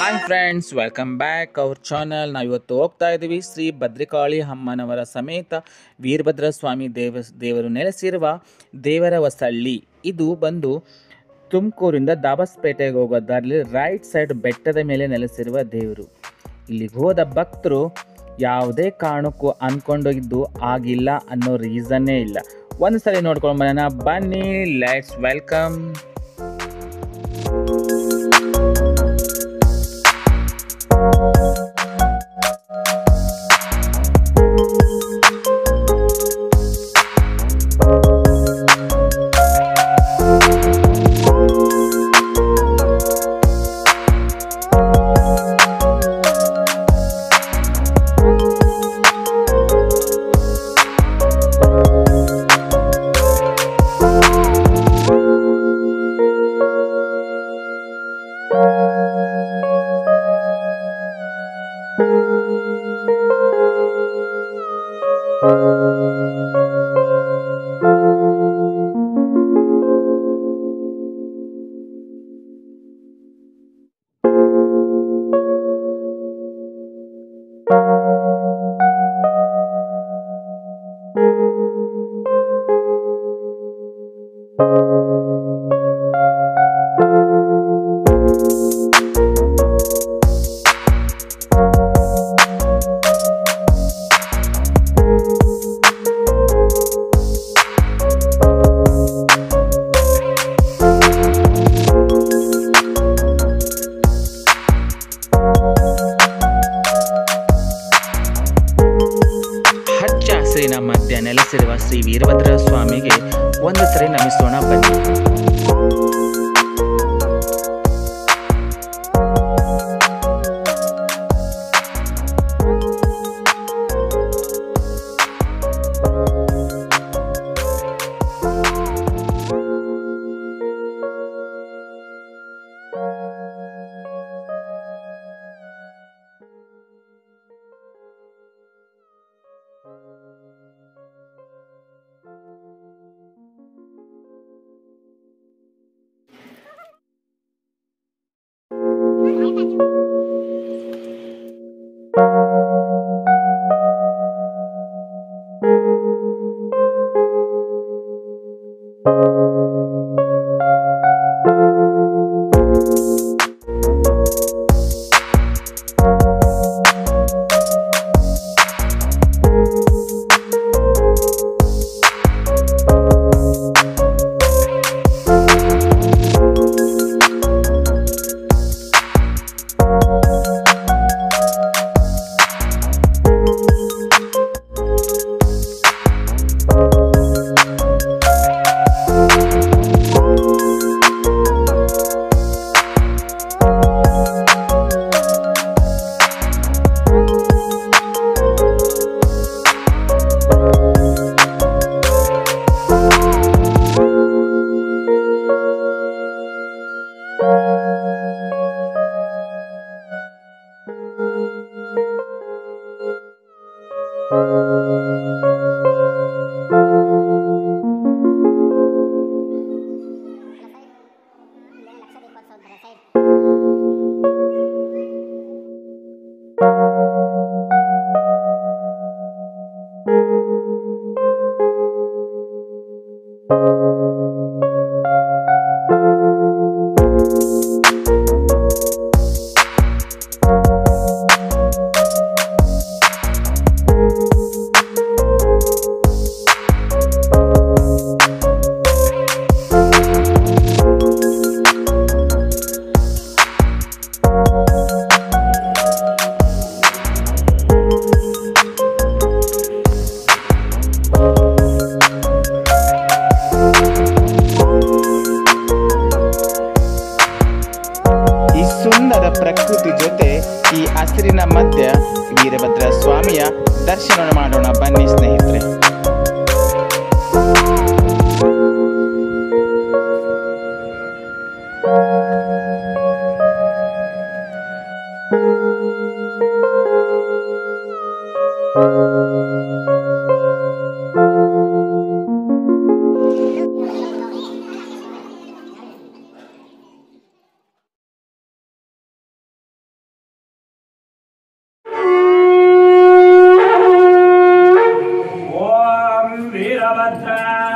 Hi friends welcome back ಅವ್ರ channel ನಾವು ಇವತ್ತು ಹೋಗ್ತಾ ಇದ್ದೀವಿ ಶ್ರೀ ಭದ್ರಿಕಾಳಿ ಅಮ್ಮನವರ ಸಮೇತ ವೀರಭದ್ರ ಸ್ವಾಮಿ ದೇವ, ದೇವರು ನೆಲೆಸಿರುವ ದೇವರ ಹೊಸಳ್ಳಿ ಇದು ಬಂದು ತುಮಕೂರಿಂದ ದಾಬಸ್ಪೇಟೆಗೆ ಹೋಗೋ ದಾರಿಲಿ ರೈಟ್ ಸೈಡ್ ಬೆಟ್ಟದ ಮೇಲೆ ನೆಲೆಸಿರುವ ದೇವರು. ಇಲ್ಲಿಗೆ ಹೋದ ಭಕ್ತರು ಯಾವುದೇ ಕಾರಣಕ್ಕೂ ಅಂದ್ಕೊಂಡೋಗಿದ್ದು ಆಗಿಲ್ಲ ಅನ್ನೋ ರೀಸನ್ನೇ ಇಲ್ಲ. ಒಂದು ಸಲ ನೋಡ್ಕೊಂಡು ಬರೋಣ. ಬನ್ನಿ ಲೆಟ್ಸ್ ವೆಲ್ಕಮ್ Música ಒಂದು ಸರಿ ನಮಿಸೋಣ ಬನ್ನಿ ದರ್ಶನ ಮಾಡೋಣ ಬನ್ನಿ Bata.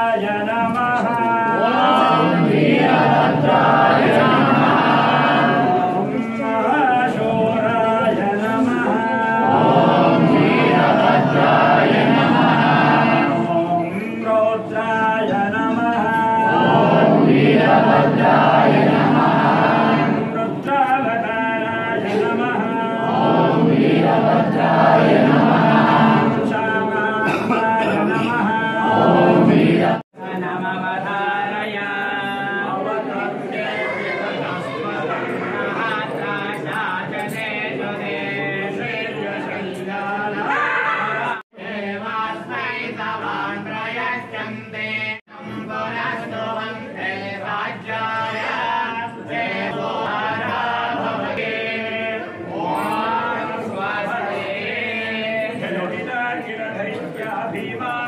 भीमाङ्गभवभेदना